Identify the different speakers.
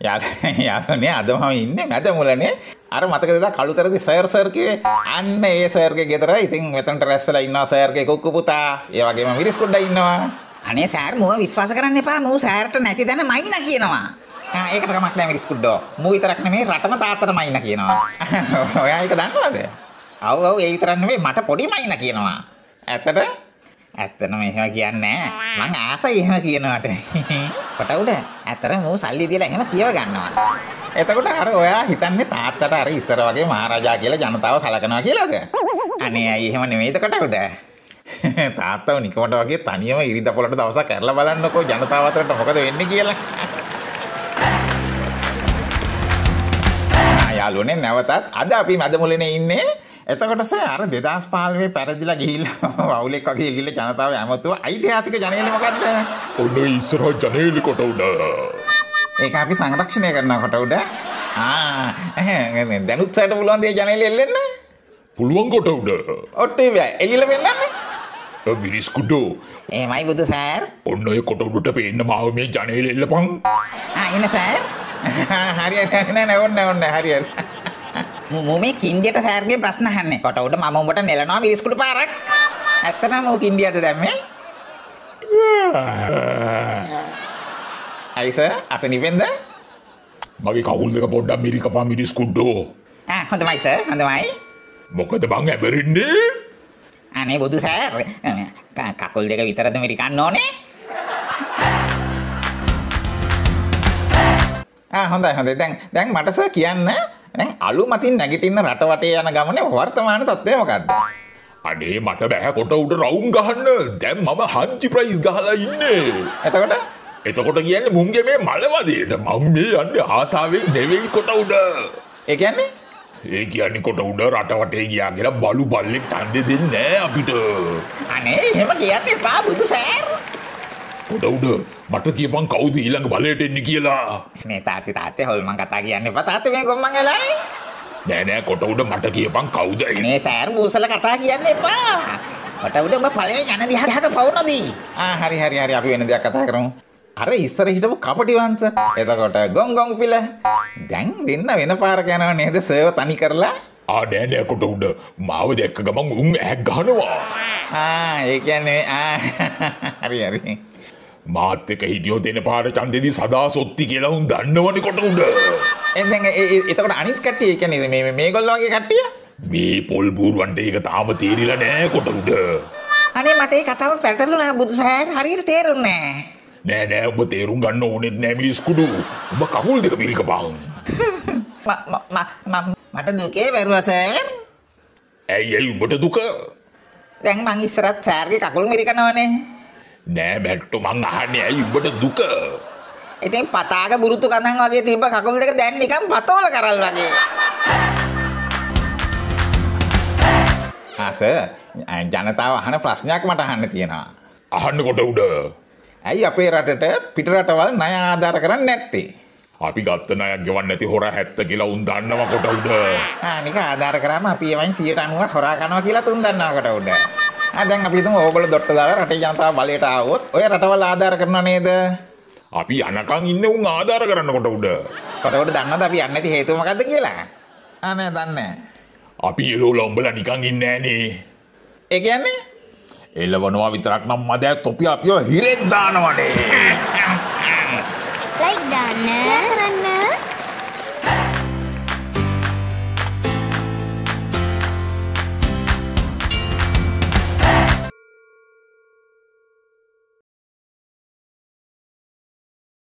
Speaker 1: යාලනේ අද මම ඉන්නේ මැද මුලනේ අර මතකද කළුතරදි සර් සර් කිව්වේ අන්න ඒ සර්ගේ ගෙදර ඉතින් මෙතනට රැස්සලා ඉන්නවා සර්ගේ කුක්කු පුතා. ඒ වගේම මිරිස් කුඩ්ඩා ඉන්නවා.
Speaker 2: අනේ සෑර් මුව විශ්වාස කරන්න එපා. මූ සෑරට නැති දැන මයින කියනවා.
Speaker 1: ඒකට කමක් නැහැ මිරිස් කුඩ්ඩෝ. මූ විතරක් නෙමෙයි රටම තාත්තට මයින්න කියනවා. ඔයා ඒක දන්නවද? ඔව් ඔව් ඒ විතරක් නෙමෙයි මට පොඩි මයින්න කියනවා. ඇත්තට ඇත්තටම එහෙම කියන්නේ නැහැ. මං ආසයි එහෙම කියනවට. කොට උඩ ඇත්තට මූ සල්ලි දීලා එහෙම කියව ගන්නවා. එතකොට අර ඔයා හිතන්නේ තාත්තට අර ඉස්සර වගේ මහරජා කියලා ජනතාව සලකනවා කියලාද? අනේ අයි එහෙම නෙමෙයිද කොට උඩ? තාත්තව නිකමට වගේ තනියම ඉරිදපොලට දවසක් කරලා බලන්නකෝ ජනතාව අතරට මොකද වෙන්නේ කියලා. ආ, යාළුවනේ නැවතත් අද අපි මැදමුලනේ ඉන්නේ එතකොට සර් අර 2015 පැරදිලා ගිහිල්ලා වවුලෙක් වගේ ගිහිල්ලා ජනතාව ඇමතුව ඓතිහාසික ජනේලෙ මොකද්ද?
Speaker 3: ඔන්න ඉස්සරහ ජනේලි කොට උඩ.
Speaker 1: ඒක අපි සංරක්ෂණය කරනකොට උඩ ආ ඇහැ, දැනුත් සරට පුළුවන් දේ ජනේලෙ එල්ලෙන්න
Speaker 3: පුළුවන් කොට උඩ.
Speaker 1: ඔට්ටේ බෑ එළිල වෙන්නන්නේ
Speaker 3: මිරිස් කුඩෝ
Speaker 2: එහෙමයි බුදු සෑර්.
Speaker 3: ඔන්න ඔය කොට උඩට පේන්න මාව මේ ජනේලෙ එල්ලපන්.
Speaker 2: ආ එන සෑර්.
Speaker 1: හරි හරි නෑ නෑ ඕන්න ඕන්න හරි හරි
Speaker 2: මූ මූ මේ කින්ඩියට සෑර්ගේ ප්‍රශ්න අහන්නේ. කොට උඩ මම උඹට නෙලනවා මිරිස්කුඩු පාරක්.
Speaker 1: ඇත්තටම ඌ කින්ඩියද දැම්මේ ඇයි සර් අසනිපෙන්ද
Speaker 3: මගේ කවුල් දෙක පොඩ්ඩක් මිරිකපා මිරිස් කුඩ්ඩෝ.
Speaker 2: ආ හොඳයි සර් හොඳයි.
Speaker 3: මොකද බං ඇබෙරින්නේ?
Speaker 2: අනේ බුදු සෑර් කකුල් දෙක විතරද මිරිකන්න ඕනේ.
Speaker 1: ආ හොඳයි හොඳයි දැන් දැන් මට සර් කියන්න දැන් අලු මතින් නැගිටින්න රට වටේ යන ගමනේ වර්තමාන තත්ත්වය මොකද්ද
Speaker 3: අනේ මට බෑ කොට උඩ රවුම් ගහන්න. දැන් මම හංචි ප්‍රයිස් ගහලා ඉන්නේ.
Speaker 1: එතකොට
Speaker 3: එතකොට කියන්නේ මුන්ගේ මේ මලවදේට මම මේ යන්නේ ආසාවෙන් නෙවෙයි කොට උඩ.
Speaker 1: ඒ කියන්නේ
Speaker 3: ඒ කියන්නේ කොට උඩ රට වටේ ගියා කියලා බලු බල්ලෙක් ඡන්දෙ දෙන්නේ නෑ අපිට.
Speaker 2: අනේ එහෙම කියන්න එපා බුදු සෑර්.
Speaker 3: කොට උඩ මට කියපන් කවුද ඊළඟ බලයට එන්නේ කියලා.
Speaker 2: මේ තාත්ති තාත්තේ හොල්මන් කතා කියන්න එපා තාත්තේ මේ ගොම්මන් එලයි.
Speaker 3: නෑ නෑ කොට උඩ මට කියපන් කවුද.
Speaker 2: මේ සෑර් මූසල කතා කියන්න එපා. කොට උඩ උඹ ඵලයෙන් යන දිහාට පවුනදී.
Speaker 1: ආ හරි හරි හරි අපි වෙන දෙයක් කතා කරමු අර ඉස්සර හිටපු කපටි වංශ එතකොට ගොන් ගොන් පිල දැන් දෙන්න වෙන පාරක යනවා නේද සර්ව තනි කරලා
Speaker 3: ආ නෑ නෑ කොට උඩ මාව දැක්ක ගමන් උන් ඇක් ගහනවා.
Speaker 1: ආ ඒ කියන්නේ ආ හරි හරි
Speaker 3: මාත් එක හිටියෝ දෙන පාර ඡන්දෙදි සදා සොත්ති කියලා උන් දන්නවනේ කොට උඩ.
Speaker 1: එතකොට අනිත් කට්ටිය කියන්නේ මේ මේගොල්ලෝ වගේ කට්ටිය
Speaker 3: මේ පොල් බූරුවන්ට ඒක තාම තේරිලා නෑ කොට උඩ.
Speaker 2: අනේ මට ඒ කතාව පැටළුණා බුදු සෑර් හරියට තේරුන්නේ
Speaker 3: නෑ නෑ උඹ තේරුම් ගන්න ඕනෙත් නෑ මිරිස් කුඩු. උඹ කකුල් දෙක පිරිකපන්.
Speaker 2: නැහැ. මට දුකේ වැරුවා සෑර්.
Speaker 3: ඇයි ඇයි උඹට දුක?
Speaker 2: දැන් මං ඉස්සරත් සෑර්ගේ කකුල් මිරිකනවනේ.
Speaker 3: නෑ මැට්ටෝ මං අහන්නේ ඇයි උඹට දුක?
Speaker 2: ඉතින් පතාක බුරුතු කඳන් වගේ තිබ්බ කකුල් දෙක දැන් නිකන් පතෝල කරල් වගේ.
Speaker 1: ආස ජනතාව අහන ප්‍රශ්නයක් මට අහන්න තියෙනවා
Speaker 3: අහන්න කොට උඩ.
Speaker 1: ඇයි අපේ රටට පිටරටවල් ණය ආධාර කරන්නේ නැත්තේ
Speaker 3: අපි ගත්ත ණයක් ගෙවන්න නැති හොර 70 කියලා උන් දන්නවා කොට උඩ.
Speaker 1: ආ නික ආධාර කරාම අපි ඒවයින් 90ක් හොරා කරනවා කියලා තුන් දන්නවකට උඩ. ආ දැන් අපි හිතමු ඕගොල්ලෝ දොට්ට දාලා රටේ ජනතාව බලයට ආවොත් ඔය රටවල් ආධාර කරනව නේද?
Speaker 3: අපි යනකම් ඉන්නේ උන් ආධාර කරන්න කොට උඩ.
Speaker 1: කොට උඩ දන්නවද අපි යන්නේ නැති හේතුව මොකද්ද කියලා? ආ නෑ දන්නේ.
Speaker 3: අපි එලෝලා උඹලා නිකන් ඉන්නේ නෑනේ.
Speaker 1: ඒ කියන්නේ
Speaker 3: එලවනවා විතරක් නම් මදෑ තොපි අපිව හිරෙත් දානවනේ.
Speaker 4: ලයික් දාන්න ෂෙයා කරන්න